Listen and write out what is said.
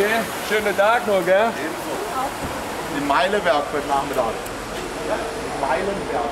Okay, schönen Tag noch, gell? Im Meilenwerk heute Nachmittag. Im Meilenwerk.